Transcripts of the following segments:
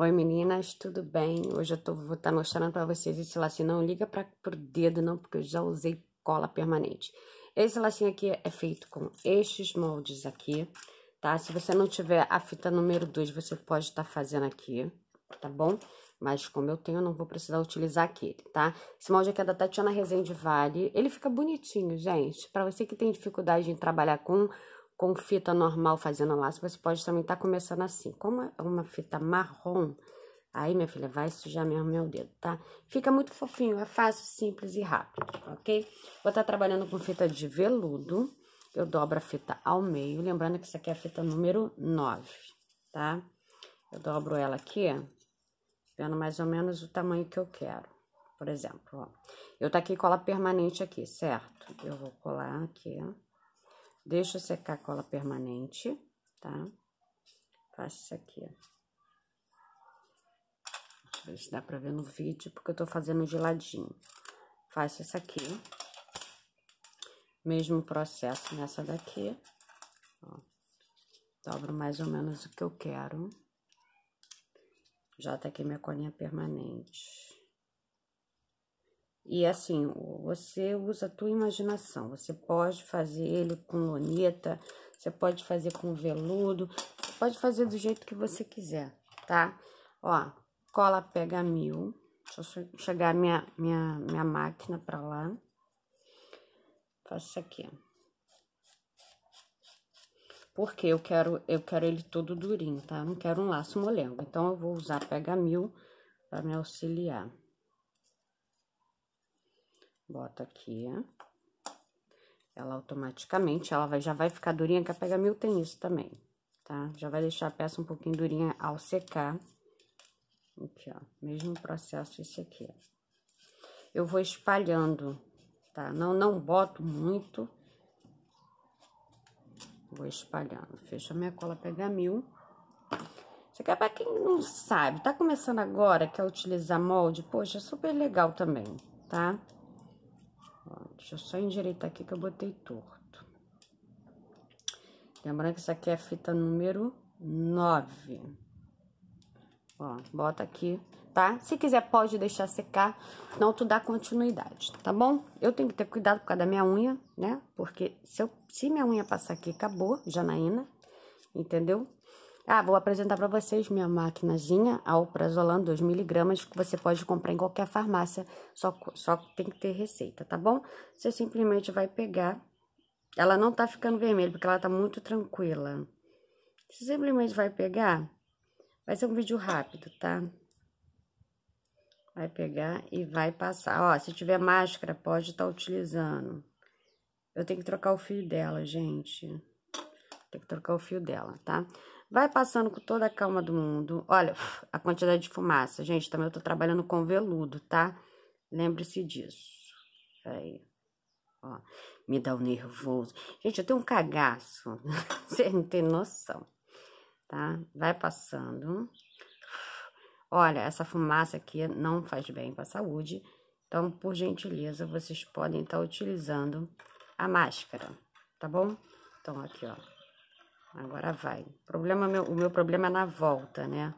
Oi meninas, tudo bem? Hoje eu tô, vou estar tá mostrando para vocês esse lacinho. Não liga para pro dedo não, porque eu já usei cola permanente. Esse lacinho aqui é feito com estes moldes aqui, tá? Se você não tiver a fita número 2, você pode estar tá fazendo aqui, tá bom? Mas como eu tenho, eu não vou precisar utilizar aquele, tá? Esse molde aqui é da Tatiana Rezende Vale. Ele fica bonitinho, gente. Para você que tem dificuldade em trabalhar com com fita normal fazendo laço, você pode também estar tá começando assim. Como é uma fita marrom, aí, minha filha, vai sujar mesmo meu dedo, tá? Fica muito fofinho, é fácil, simples e rápido, ok? Vou estar tá trabalhando com fita de veludo. Eu dobro a fita ao meio, lembrando que isso aqui é a fita número 9, tá? Eu dobro ela aqui, vendo mais ou menos o tamanho que eu quero. Por exemplo, ó. Eu taquei cola permanente aqui, certo? Eu vou colar aqui, ó. Deixa secar a cola permanente, tá? Faço isso aqui, ó. Eu ver se dá pra ver no vídeo, porque eu tô fazendo de ladinho. Faço isso aqui. Mesmo processo nessa daqui. Ó. Dobro mais ou menos o que eu quero. Já tá aqui minha colinha permanente. E assim, você usa a tua imaginação. Você pode fazer ele com loneta, você pode fazer com veludo, pode fazer do jeito que você quiser, tá? Ó, cola pega mil. Deixa eu chegar minha, minha, minha máquina pra lá. Faço isso aqui. Porque eu quero, eu quero ele todo durinho, tá? Não quero um laço molengo. Então, eu vou usar pega mil para me auxiliar. Bota aqui. Ela automaticamente, ela vai, já vai ficar durinha, que a Pega Mil tem isso também, tá? Já vai deixar a peça um pouquinho durinha ao secar. Aqui, ó, mesmo processo esse aqui, ó. Eu vou espalhando, tá? Não, não boto muito. Vou espalhando. Fecha minha cola Pega Mil. Isso aqui é pra quem não sabe, tá começando agora, quer utilizar molde, poxa, é super legal também, tá? Deixa eu só endireitar aqui que eu botei torto. Lembrando que isso aqui é a fita número 9. Ó, bota aqui, tá? Se quiser, pode deixar secar, não tu dá continuidade, tá bom? Eu tenho que ter cuidado por causa da minha unha, né? Porque se, eu, se minha unha passar aqui, acabou, Janaína, entendeu? Ah, vou apresentar para vocês minha maquinazinha Alprazolam 2mg que você pode comprar em qualquer farmácia, só, só tem que ter receita, tá bom? Você simplesmente vai pegar, ela não tá ficando vermelha, porque ela tá muito tranquila. Você simplesmente vai pegar, vai ser um vídeo rápido, tá? Vai pegar e vai passar. Ó, se tiver máscara, pode estar tá utilizando. Eu tenho que trocar o fio dela, gente. Tem que trocar o fio dela, tá? Vai passando com toda a calma do mundo. Olha, a quantidade de fumaça. Gente, também eu tô trabalhando com veludo, tá? Lembre-se disso. Aí. Ó, me dá um nervoso. Gente, eu tenho um cagaço. Você não tem noção. Tá? Vai passando. Olha, essa fumaça aqui não faz bem para a saúde. Então, por gentileza, vocês podem estar tá utilizando a máscara, tá bom? Então, aqui, ó. Agora vai. O, problema, meu, o meu problema é na volta, né?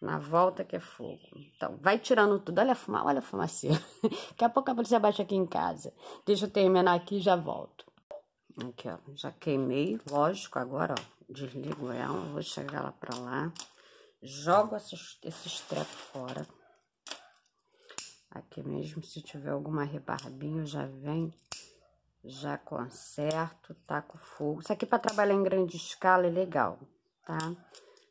Na volta que é fogo. Então, vai tirando tudo. Olha a fumaça, olha a. Daqui a pouco a polícia baixa aqui em casa. Deixa eu terminar aqui e já volto. Aqui, ó. Já queimei, lógico. Agora, ó. Desligo ela. Vou chegar lá pra lá. Jogo esses, esses trepos fora. Aqui mesmo, se tiver alguma rebarbinha, já vem já conserto, taco fogo. Isso aqui para trabalhar em grande escala é legal, tá?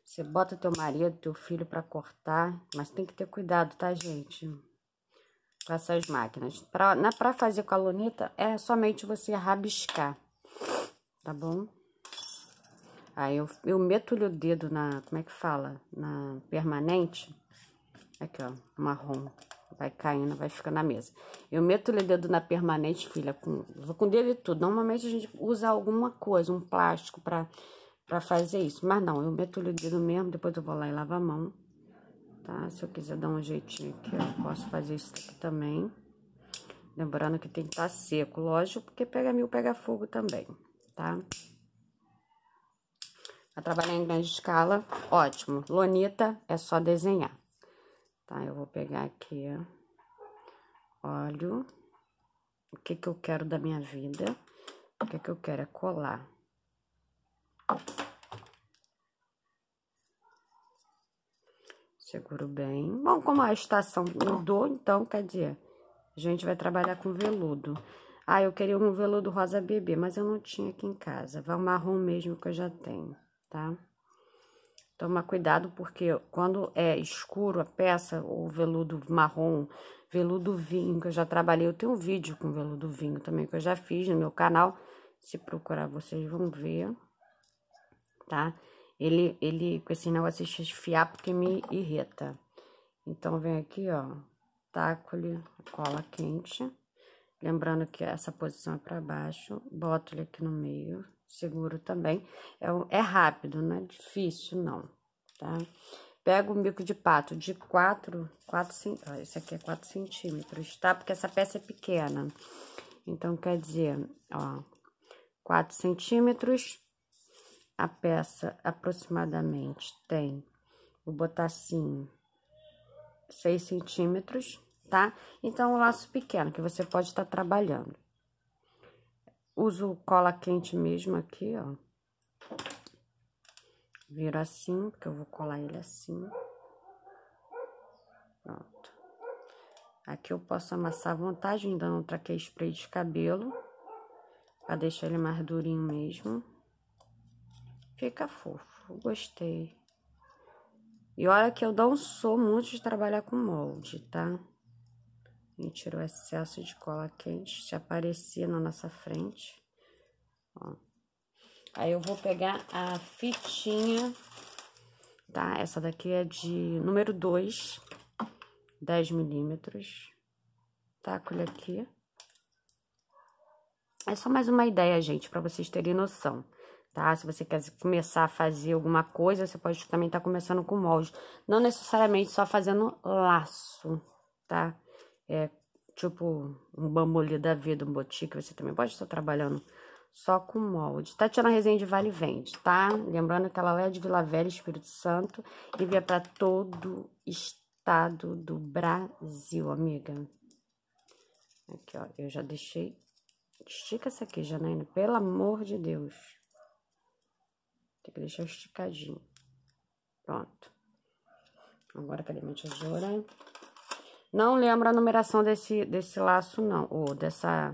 Você bota teu marido, teu filho para cortar, mas tem que ter cuidado, tá, gente? Com essas máquinas. Pra, na, pra fazer com a luneta, é somente você rabiscar, tá bom? Aí eu, eu meto o dedo na, como é que fala? Na permanente. Aqui, ó, marrom. Vai caindo, vai ficando na mesa. Eu meto o dedo na permanente, filha, com, com dedo e tudo. Normalmente a gente usa alguma coisa, um plástico pra, pra fazer isso. Mas não, eu meto o dedo mesmo, depois eu vou lá e lavo a mão. Tá? Se eu quiser dar um jeitinho aqui, ó, posso fazer isso aqui também. Lembrando que tem que estar tá seco, lógico, porque pega mil, pega fogo também, tá? a trabalhar em grande escala, ótimo. Lonita é só desenhar. Tá, eu vou pegar aqui, óleo, o que que eu quero da minha vida, o que que eu quero é colar. Seguro bem. Bom, como a estação mudou, então, quer dizer, a gente vai trabalhar com veludo. Ah, eu queria um veludo rosa bebê, mas eu não tinha aqui em casa. Vai o marrom mesmo que eu já tenho, tá? Toma cuidado, porque quando é escuro a peça, o veludo marrom, veludo vinho, que eu já trabalhei, eu tenho um vídeo com veludo vinho também, que eu já fiz no meu canal. Se procurar, vocês vão ver, tá? Ele, ele com esse negócio de esfiar, porque me irrita. Então, vem aqui, ó, taco-lhe cola quente. Lembrando que essa posição é para baixo, boto ele aqui no meio, seguro também. É, é rápido, não é difícil, não, tá? Pego um bico de pato de 4, 4, ó, esse aqui é 4 centímetros, tá? Porque essa peça é pequena. Então, quer dizer, ó, 4 centímetros, a peça aproximadamente tem, vou botar assim, 6 centímetros, tá? Então, o laço pequeno que você pode estar tá trabalhando. Uso cola quente mesmo aqui, ó. Viro assim, porque eu vou colar ele assim. Pronto. Aqui eu posso amassar à vontade, ainda não traquei spray de cabelo. Pra deixar ele mais durinho mesmo. Fica fofo, gostei. E olha que eu não sou muito de trabalhar com molde, tá? E tirou o excesso de cola quente, se aparecia na nossa frente. Ó. Aí eu vou pegar a fitinha, tá? Essa daqui é de número 2, 10 milímetros. Taco ele aqui. É só mais uma ideia, gente, para vocês terem noção, tá? Se você quer começar a fazer alguma coisa, você pode também estar tá começando com molde. Não necessariamente só fazendo laço, tá? É, tipo um bambolê da vida, um botique, você também pode estar trabalhando só com molde. Tatiana Rezende Vale Vende, tá? Lembrando que ela é de Vila Velha, Espírito Santo, e via para todo estado do Brasil, amiga. Aqui, ó, eu já deixei... Estica essa aqui, Janaína, pelo amor de Deus. Tem que deixar esticadinho. Pronto. Agora, cadê minha tesoura? Não lembro a numeração desse, desse laço, não. Ou dessa...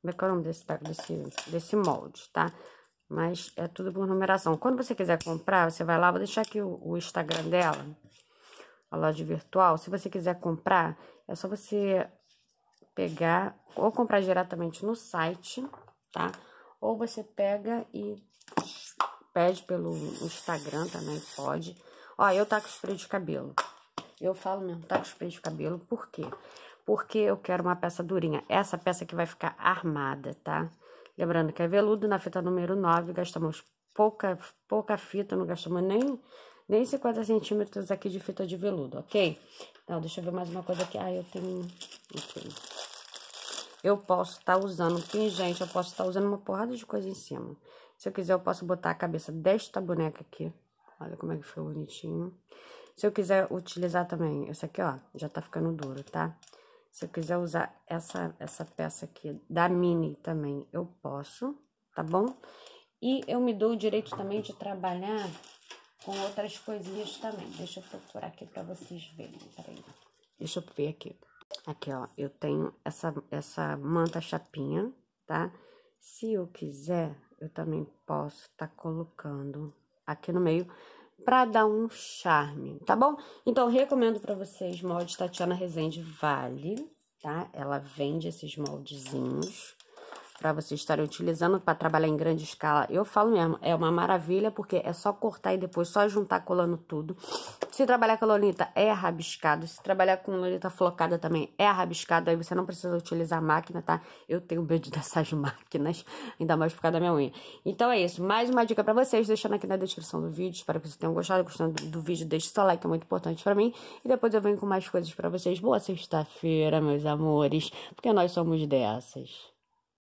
Como é que é o nome desse, desse, desse molde, tá? Mas é tudo por numeração. Quando você quiser comprar, você vai lá, vou deixar aqui o, o Instagram dela, a loja virtual. Se você quiser comprar, é só você pegar ou comprar diretamente no site, tá? Ou você pega e pede pelo Instagram também, pode. Ó, eu tá com spray de cabelo. Eu falo mesmo, tá spray de cabelo, por quê? Porque eu quero uma peça durinha. Essa peça que vai ficar armada, tá? Lembrando que é veludo na fita número 9, gastamos pouca, pouca fita, não gastamos nem, nem 50 centímetros aqui de fita de veludo, ok? Então, deixa eu ver mais uma coisa aqui. Ah, eu tenho... Eu posso estar tá usando pingente, eu posso estar tá usando uma porrada de coisa em cima. Se eu quiser, eu posso botar a cabeça desta boneca aqui. Olha como é que foi bonitinho. Se eu quiser utilizar também, esse aqui, ó, já tá ficando duro, tá? Se eu quiser usar essa, essa peça aqui da Mini também, eu posso, tá bom? E eu me dou o direito também de trabalhar com outras coisinhas também. Deixa eu procurar aqui pra vocês verem, peraí. Deixa eu ver aqui. Aqui, ó, eu tenho essa, essa manta chapinha, tá? Se eu quiser, eu também posso tá colocando aqui no meio para dar um charme, tá bom? Então, recomendo para vocês molde Tatiana Rezende Vale, tá? Ela vende esses moldezinhos para vocês estarem utilizando para trabalhar em grande escala. Eu falo mesmo, é uma maravilha, porque é só cortar e depois só juntar colando tudo. Se trabalhar com lolita é rabiscado, se trabalhar com lolita flocada também é rabiscado, aí você não precisa utilizar máquina, tá? Eu tenho medo dessas máquinas, ainda mais por causa da minha unha. Então é isso, mais uma dica para vocês, deixando aqui na descrição do vídeo, espero que vocês tenham gostado, gostando do, do vídeo, deixe seu like, é muito importante para mim, e depois eu venho com mais coisas para vocês. Boa sexta-feira, meus amores, porque nós somos dessas.